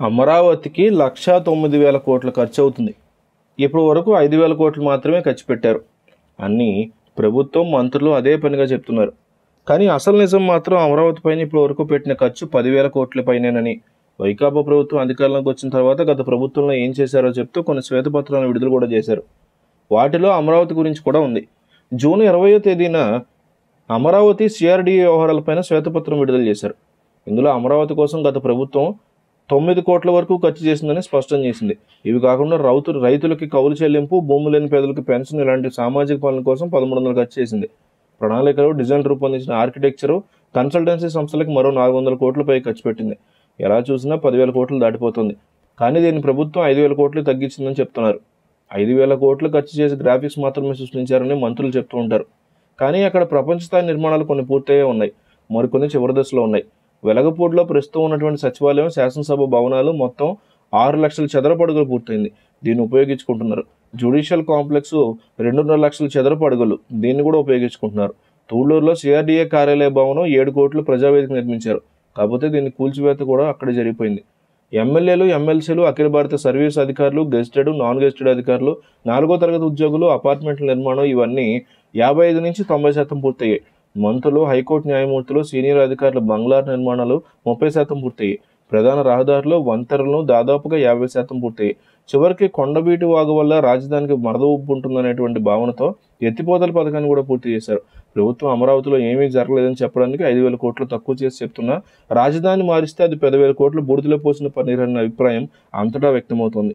అమరావతికి లక్షా తొమ్మిది వేల కోట్ల ఖర్చు అవుతుంది ఇప్పటి వరకు ఐదు వేల కోట్లు మాత్రమే ఖర్చు పెట్టారు. అన్నీ ప్రభుత్వం మంత్రులు అదే పనిగా చెప్తున్నారు. కానీ అసలు నిజం మాత్రం అమరావతి పైన ఇప్పటి వరకు పెట్టిన ఖర్చు పదివేల కోట్ల పైనేనని. వైకాపా ప్రభుత్వం అధికారంలోకి వచ్చిన తర్వాత గత ప్రభుత్వంలో ఏం చేశారో చెప్తూ కొన్ని శ్వేతపత్రాలను విడుదల కూడా చేశారు. వాటిలో అమరావతి గురించి కూడా ఉంది. జూన్ ఇరవయో తేదీన అమరావతి సిఆర్డీఏ వ్యవహారాలపైన శ్వేతపత్రం విడుదల చేశారు. ఇందులో అమరావతి కోసం గత ప్రభుత్వం తొమ్మిది కోట్ల వరకు ఖర్చు చేసిందని స్పష్టం చేసింది. ఇవి కాకుండా రౌతు రైతులకి కౌలు చెల్లింపు భూములు లేని పేదలకు పెన్షన్ ఇలాంటి సామాజిక పనుల కోసం పదమూడు వందలు ఖర్చు చేసింది. ప్రణాళికలు డిజైన్ రూపొందించిన ఆర్కిటెక్చరు కన్సల్టెన్సీ సంస్థలకు మరో నాలుగు వందల కోట్లపై ఖర్చు పెట్టింది. ఎలా చూసినా పదివేల కోట్లు దాటిపోతుంది. కానీ దీని ప్రభుత్వం ఐదు వేల కోట్లు తగ్గించిందని చెప్తున్నారు. ఐదు వేల కోట్లు ఖర్చు చేసి గ్రాఫిక్స్ మాత్రమే సృష్టించారని మంత్రులు చెప్తూ ఉంటారు. కానీ అక్కడ ప్రపంచ స్థాయి నిర్మాణాలు కొన్ని పూర్తయ్యే ఉన్నాయి. మరికొన్ని చివరి దశలో ఉన్నాయి. వెలగపూడిలో ప్రస్తుతం ఉన్నటువంటి సచివాలయం శాసనసభ భవనాలు మొత్తం ఆరు లక్షల చదరపడుగులు పూర్తయింది. దీన్ని ఉపయోగించుకుంటున్నారు. జ్యుడిషియల్ కాంప్లెక్స్ రెండున్నర లక్షల చదరపడుగులు. దీన్ని కూడా ఉపయోగించుకుంటున్నారు. తూళ్ళూరులో సిఆర్డీఏ కార్యాలయ భవనం ఏడు కోట్లు ప్రజావేదిక నిర్మించారు. కాకపోతే దీన్ని కూల్చివేత కూడా అక్కడే జరిగిపోయింది. ఎమ్మెల్యేలు ఎమ్మెల్సీలు అఖిల భారత సర్వీస్ అధికారులు గెస్టెడ్ నాన్ గెస్టెడ్ అధికారులు నాలుగో తరగతి ఉద్యోగులు అపార్ట్మెంట్ల నిర్మాణం ఇవన్నీ యాభై ఐదు నుంచి తొంభై శాతం పూర్తయ్యాయి. మంత్రులు హైకోర్టు న్యాయమూర్తులు సీనియర్ అధికారుల బంగ్లా నిర్మాణాలు ముప్పై శాతం పూర్తయ్యాయి ప్రధాన రహదారులు వంతెనలు దాదాపుగా యాభై శాతం పూర్తయ్యాయి చివరికి కొండబీటి వాగు వల్ల రాజధానికి మరద ఉప్పు ఉంటుందనేటువంటి భావనతో ఎత్తిపోతల పథకాన్ని కూడా పూర్తి చేశారు. ప్రభుత్వం అమరావతిలో ఏమీ జరగలేదని చెప్పడానికి ఐదు వేల కోట్లు తక్కువ చేసి చెప్తున్నా రాజధాని మారిస్తే అది పదివేల కోట్లు బూడిదలో పోసిన పన్నీర్ అనే అభిప్రాయం అంతటా వ్యక్తమవుతోంది.